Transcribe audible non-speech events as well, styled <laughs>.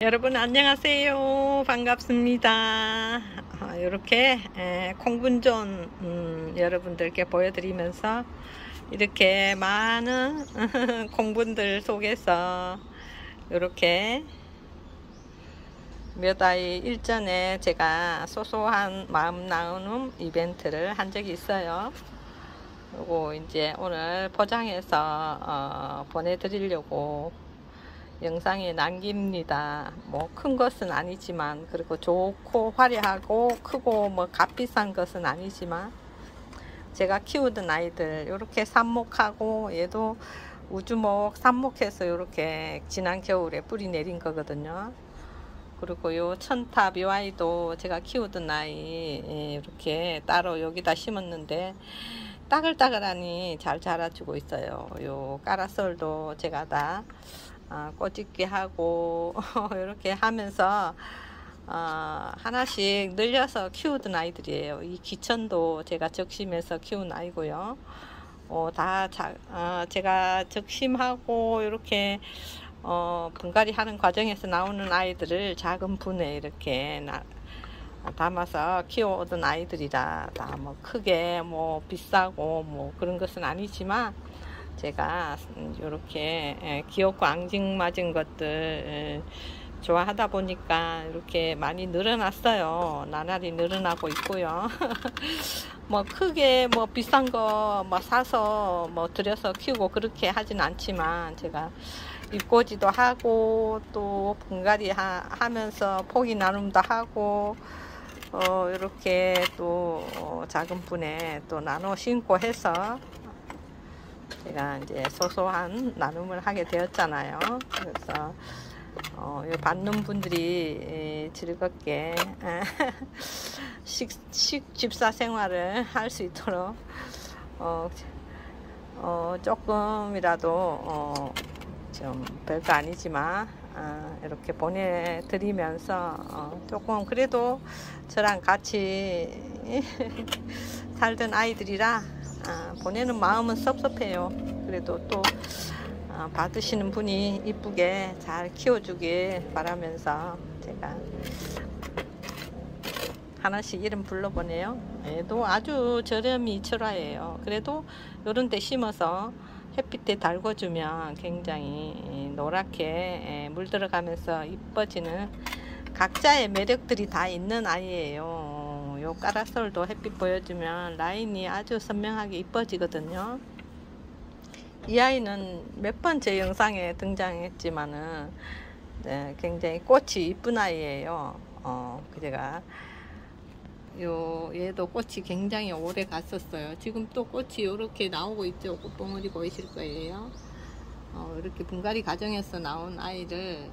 여러분 안녕하세요. 반갑습니다. 이렇게 콩분존 음, 여러분들께 보여드리면서 이렇게 많은 <laughs> 콩분들 속에서 이렇게 몇달 일전에 제가 소소한 마음 나누는 이벤트를 한 적이 있어요. 그리고 이제 오늘 포장해서 어, 보내드리려고 영상에 남깁니다. 뭐 큰 것은 아니지만 그리고 좋고 화려하고 크고 뭐 값비싼 것은 아니지만 제가 키우던 아이들 이렇게 삽목하고 얘도 우주목 삽목해서 이렇게 지난 겨울에 뿌리 내린 거거든요. 그리고 요 천탑 이 아이도 제가 키우던 아이 예, 이렇게 따로 여기다 심었는데 따글따글하니 잘 자라주고 있어요. 요 까라솔도 제가 다 어, 꼬집기 하고 <laughs> 이렇게 하면서 어, 하나씩 늘려서 키우던 아이들이에요. 이 기천도 제가 적심해서 키운 아이고요. 어, 다 자, 어, 제가 적심하고 이렇게 어, 분갈이 하는 과정에서 나오는 아이들을 작은 분에 이렇게 나, 담아서 키워오던 아이들이라 다 뭐 크게 뭐 비싸고 뭐 그런 것은 아니지만 제가 이렇게 귀엽고 앙증맞은 것들 좋아하다 보니까 이렇게 많이 늘어났어요. 나날이 늘어나고 있고요. <laughs> 뭐 크게 뭐 비싼 거 뭐 사서 뭐 들여서 키우고 그렇게 하진 않지만 제가 입고지도 하고 또 분갈이 하, 하면서 포기 나눔도 하고 어 이렇게 또 어, 작은 분에 또 나눠 심고 해서 제가 이제 소소한 나눔을 하게 되었잖아요. 그래서 어, 받는 분들이 즐겁게 <laughs> 식, 식 집사 생활을 할 수 있도록 어, 어, 조금이라도 어, 좀 별거 아니지만 어, 이렇게 보내드리면서 어, 조금 그래도 저랑 같이 <laughs> 살던 아이들이라 아, 보내는 마음은 섭섭해요. 그래도 또 아, 받으시는 분이 이쁘게 잘 키워주길 바라면서 제가 하나씩 이름 불러보네요. 얘도 아주 저렴이 철화예요. 그래도 이런 데 심어서 햇빛에 달궈주면 굉장히 노랗게 물 들어가면서 이뻐지는 각자의 매력들이 다 있는 아이예요. 요 까라솔도 햇빛 보여주면 라인이 아주 선명하게 이뻐지거든요. 이 아이는 몇 번 제 영상에 등장했지만은 네, 굉장히 꽃이 이쁜 아이예요. 어, 제가 요 얘도 꽃이 굉장히 오래 갔었어요. 지금 또 꽃이 이렇게 나오고 있죠. 꽃봉오리 보이실 거예요. 어, 이렇게 분갈이 과정에서 나온 아이를